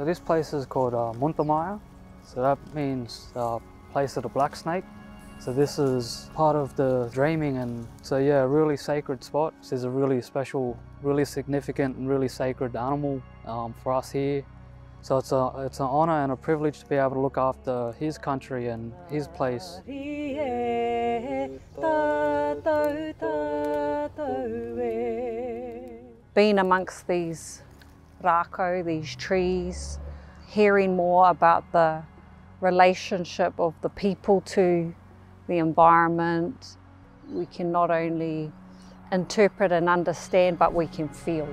So this place is called uh, Muntamaya. So that means uh, place of the black snake. So this is part of the dreaming and so yeah, a really sacred spot. This is a really special, really significant and really sacred animal um, for us here. So it's, a, it's an honour and a privilege to be able to look after his country and his place. Being amongst these rākau, these trees, hearing more about the relationship of the people to the environment, we can not only interpret and understand, but we can feel.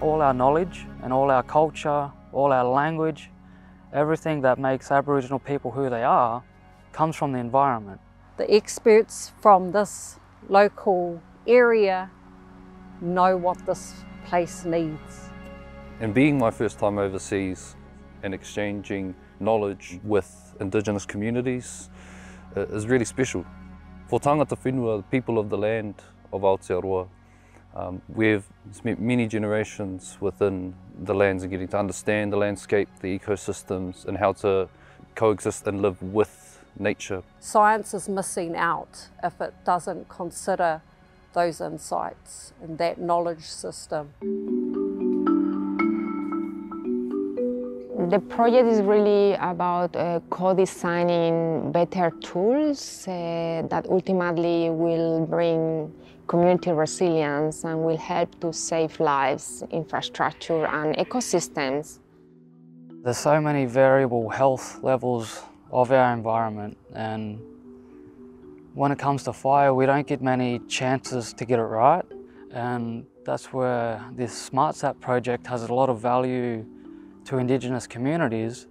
All our knowledge and all our culture, all our language, everything that makes Aboriginal people who they are comes from the environment. The experts from this local area know what this place needs. And being my first time overseas and exchanging knowledge with Indigenous communities uh, is really special. For tangata whenua, the people of the land of Aotearoa, um, we've spent many generations within the lands and getting to understand the landscape, the ecosystems and how to coexist and live with nature. Science is missing out if it doesn't consider those insights and that knowledge system. The project is really about uh, co-designing better tools uh, that ultimately will bring community resilience and will help to save lives, infrastructure and ecosystems. There's so many variable health levels of our environment and when it comes to fire we don't get many chances to get it right and that's where this SmartSat project has a lot of value to Indigenous communities.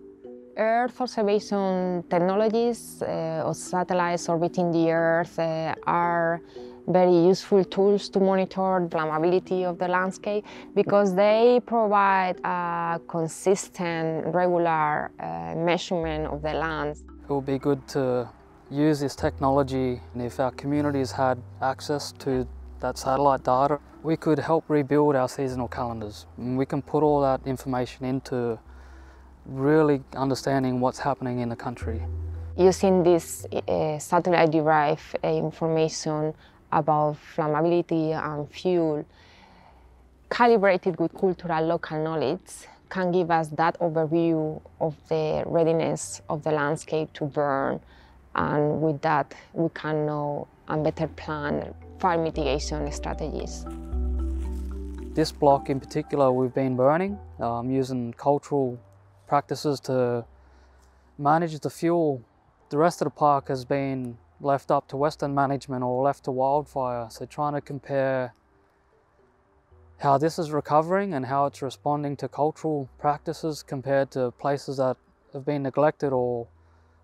Earth observation technologies uh, or satellites orbiting the Earth uh, are very useful tools to monitor the flammability of the landscape because they provide a consistent, regular uh, measurement of the land. It would be good to use this technology and if our communities had access to that satellite data, we could help rebuild our seasonal calendars. And we can put all that information into really understanding what's happening in the country. Using this uh, satellite-derived uh, information about flammability and fuel, calibrated with cultural local knowledge, can give us that overview of the readiness of the landscape to burn. And with that, we can know and better plan fire mitigation strategies. This block in particular we've been burning um, using cultural practices to manage the fuel. The rest of the park has been left up to Western management or left to wildfire. So trying to compare how this is recovering and how it's responding to cultural practices compared to places that have been neglected or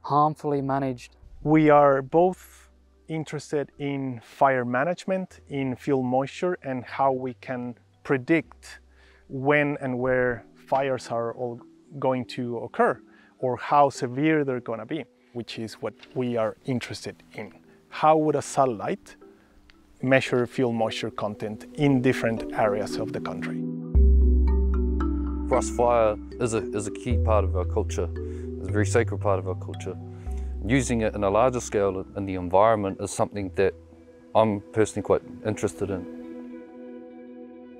harmfully managed. We are both interested in fire management, in fuel moisture and how we can predict when and where fires are all going to occur or how severe they're going to be, which is what we are interested in. How would a satellite measure fuel moisture content in different areas of the country? Us, fire is a, is a key part of our culture. It's a very sacred part of our culture. Using it in a larger scale in the environment is something that I'm personally quite interested in.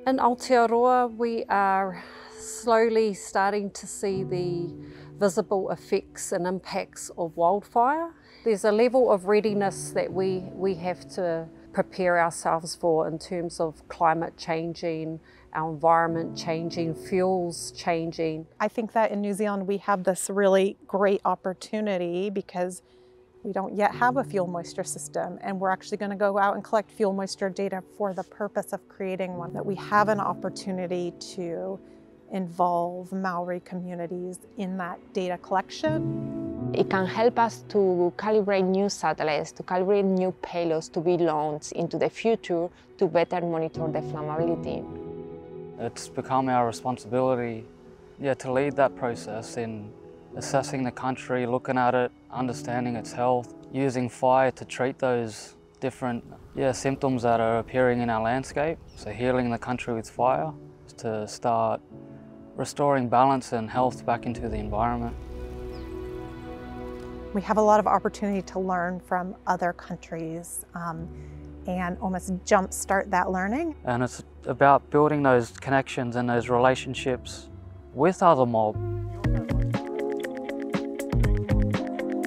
In Aotearoa, we are slowly starting to see the visible effects and impacts of wildfire. There's a level of readiness that we, we have to prepare ourselves for in terms of climate changing, our environment changing, fuels changing. I think that in New Zealand we have this really great opportunity because we don't yet have a fuel moisture system and we're actually going to go out and collect fuel moisture data for the purpose of creating one. That we have an opportunity to involve Maori communities in that data collection. It can help us to calibrate new satellites, to calibrate new payloads to be launched into the future to better monitor the flammability. It's become our responsibility yeah, to lead that process in assessing the country, looking at it, understanding its health, using fire to treat those different yeah, symptoms that are appearing in our landscape. So healing the country with fire to start restoring balance and health back into the environment. We have a lot of opportunity to learn from other countries um, and almost jumpstart that learning. And it's about building those connections and those relationships with other mob.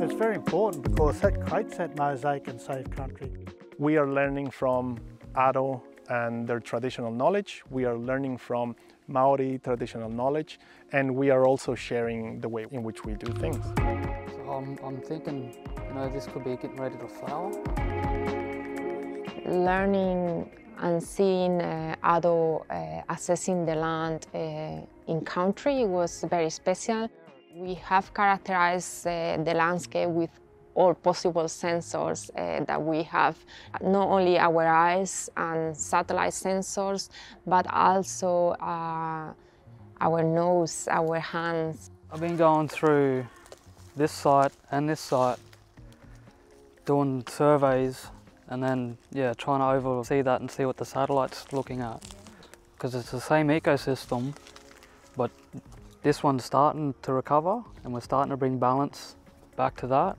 It's very important because that creates that mosaic and safe country. We are learning from Aro and their traditional knowledge. We are learning from Maori traditional knowledge and we are also sharing the way in which we do things. I'm, I'm thinking, you know, this could be getting ready to flower. Learning and seeing uh, Ado uh, assessing the land uh, in country was very special. We have characterized uh, the landscape with all possible sensors uh, that we have, not only our eyes and satellite sensors, but also uh, our nose, our hands. I've been going through this site and this site, doing surveys and then yeah, trying to oversee that and see what the satellite's looking at. Because it's the same ecosystem, but this one's starting to recover and we're starting to bring balance back to that.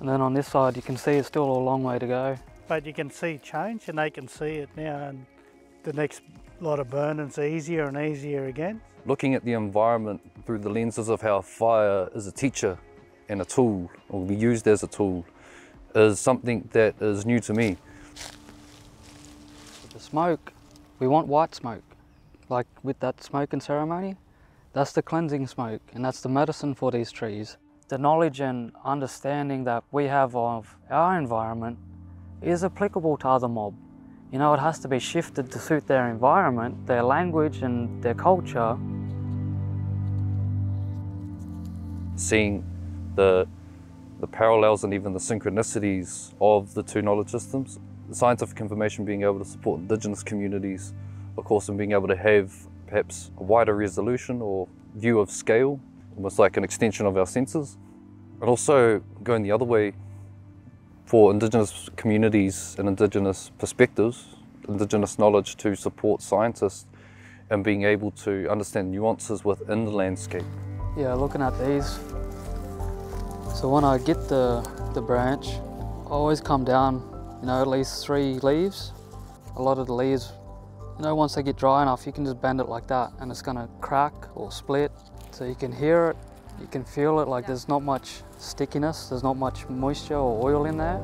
And then on this side, you can see it's still a long way to go. But you can see change and they can see it now and the next lot of burning's easier and easier again. Looking at the environment through the lenses of how fire is a teacher and a tool, or be used as a tool, is something that is new to me. The smoke, we want white smoke. Like with that smoke and ceremony, that's the cleansing smoke and that's the medicine for these trees. The knowledge and understanding that we have of our environment is applicable to other mob. You know, it has to be shifted to suit their environment, their language and their culture. Seeing the, the parallels and even the synchronicities of the two knowledge systems, the scientific information being able to support indigenous communities, of course, and being able to have perhaps a wider resolution or view of scale, almost like an extension of our senses. And also going the other way, for Indigenous communities and Indigenous perspectives, Indigenous knowledge to support scientists and being able to understand nuances within the landscape. Yeah, looking at these. So when I get the, the branch, I always come down, you know, at least three leaves. A lot of the leaves, you know, once they get dry enough, you can just bend it like that and it's gonna crack or split. So you can hear it, you can feel it, like there's not much stickiness, there's not much moisture or oil in there.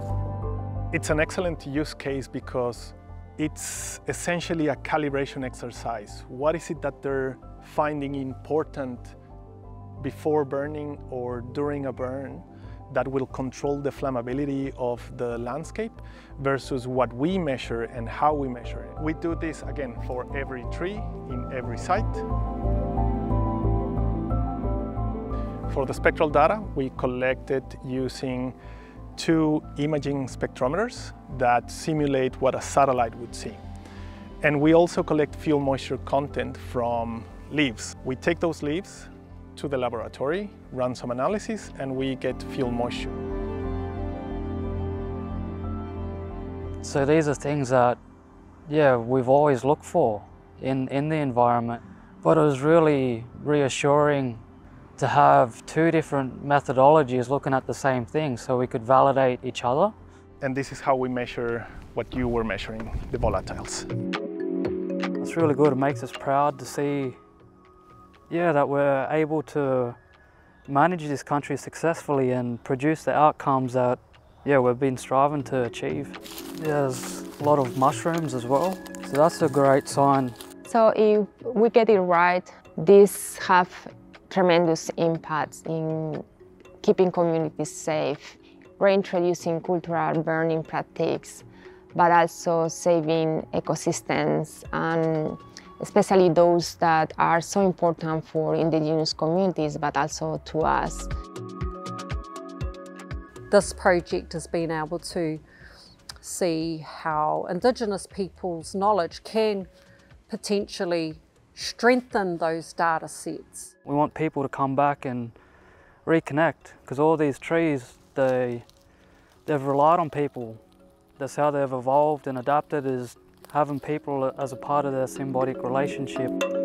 It's an excellent use case because it's essentially a calibration exercise. What is it that they're finding important before burning or during a burn that will control the flammability of the landscape versus what we measure and how we measure it. We do this again for every tree in every site. For the spectral data, we collected using two imaging spectrometers that simulate what a satellite would see. And we also collect fuel moisture content from leaves. We take those leaves to the laboratory, run some analysis, and we get fuel moisture. So these are things that, yeah, we've always looked for in, in the environment. But it was really reassuring to have two different methodologies looking at the same thing so we could validate each other. And this is how we measure what you were measuring, the volatiles. It's really good, it makes us proud to see, yeah, that we're able to manage this country successfully and produce the outcomes that, yeah, we've been striving to achieve. There's a lot of mushrooms as well, so that's a great sign. So if we get it right, these have tremendous impacts in keeping communities safe, reintroducing cultural burning practices, but also saving ecosystems and especially those that are so important for indigenous communities, but also to us. This project has been able to see how Indigenous people's knowledge can potentially strengthen those data sets. We want people to come back and reconnect because all these trees, they, they've relied on people. That's how they've evolved and adapted is having people as a part of their symbiotic relationship.